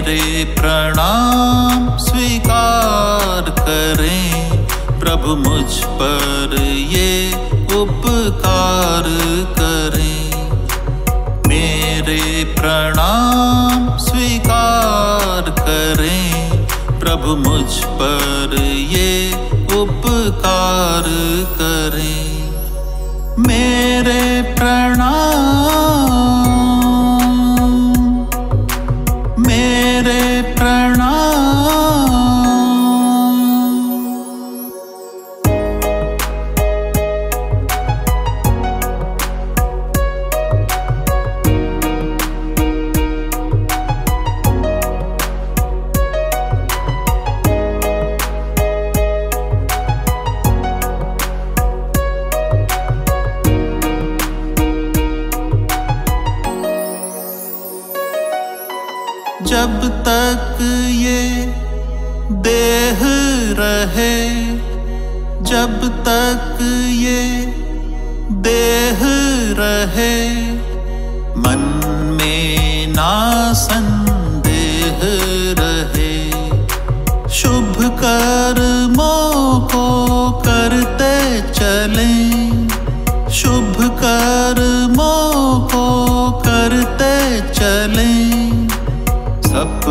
मेरे प्रणाम स्वीकार करें। प्रभु मुझ पर ये उपकार करें। मेरे प्रणाम स्वीकार करें। प्रभु मुझ पर ये उपकार करें। मेरे प्रणाम जब तक ये देह रहे, जब तक ये देह रहे, मन में ना संदेह रहे। शुभ कर्मों को करते चलें, शुभ कर्मों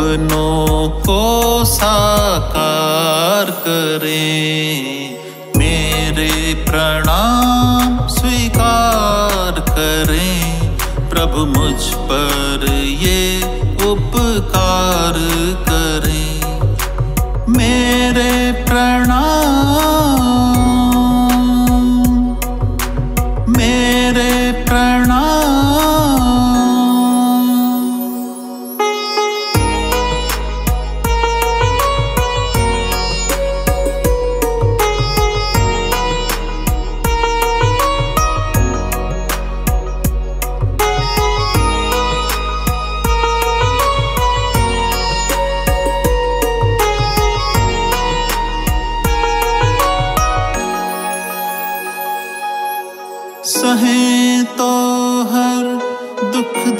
सपनों को साकार करें, मेरे प्रणाम स्वीकार करें। प्रभु मुझ पर ये उपकार करें। मेरे प्रणाम मेरे प्रणाम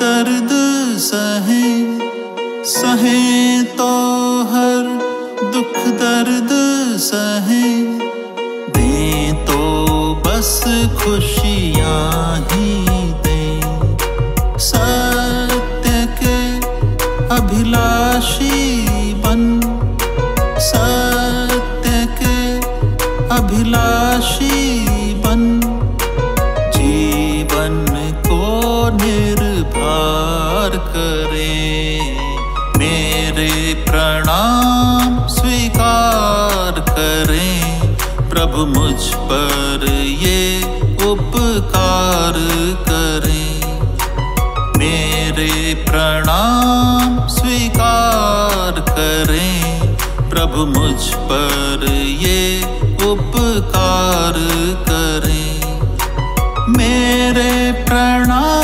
दर्द सहे सहे तो हर दुख दर्द सहे। दे तो बस खुशियाँ ही दे। सत्य के अभिलाषी बन। सत्य के अभिलाषी बन। जीवन को निर्भर करें। मेरे प्रणाम स्वीकार करें। प्रभु मुझ पर ये उपकार करें। मेरे प्रणाम स्वीकार करें। प्रभु मुझ पर ये उपकार करें। मेरे प्रणाम